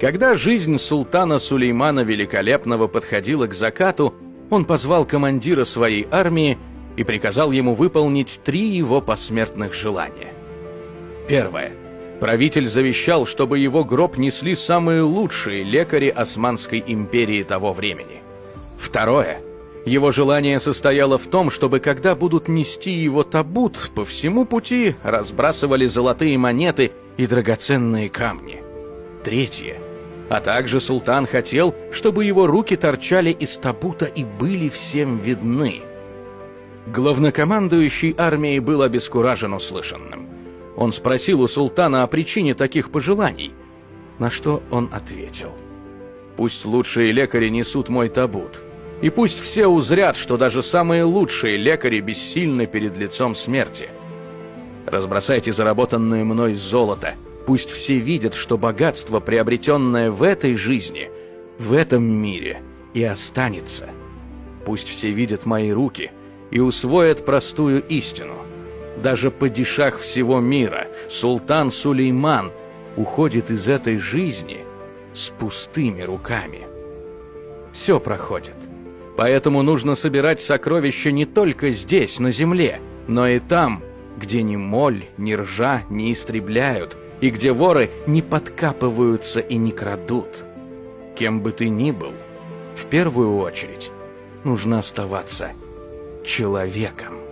Когда жизнь султана Сулеймана Великолепного подходила к закату, он позвал командира своей армии и приказал ему выполнить три его посмертных желания. Первое. Правитель завещал, чтобы его гроб несли самые лучшие лекари Османской империи того времени. Второе. Его желание состояло в том, чтобы когда будут нести его табут, по всему пути разбрасывали золотые монеты и драгоценные камни. Третье. А также султан хотел, чтобы его руки торчали из табута и были всем видны. Главнокомандующий армией был обескуражен услышанным. Он спросил у султана о причине таких пожеланий, на что он ответил. «Пусть лучшие лекари несут мой табут, и пусть все узрят, что даже самые лучшие лекари бессильны перед лицом смерти. Разбросайте заработанное мной золото, пусть все видят, что богатство, приобретенное в этой жизни, в этом мире и останется. Пусть все видят мои руки и усвоят простую истину – даже падишах всего мира, султан Сулейман, уходит из этой жизни с пустыми руками. Все проходит. Поэтому нужно собирать сокровища не только здесь, на земле, но и там, где ни моль, ни ржа не истребляют, и где воры не подкапываются и не крадут. Кем бы ты ни был, в первую очередь нужно оставаться человеком.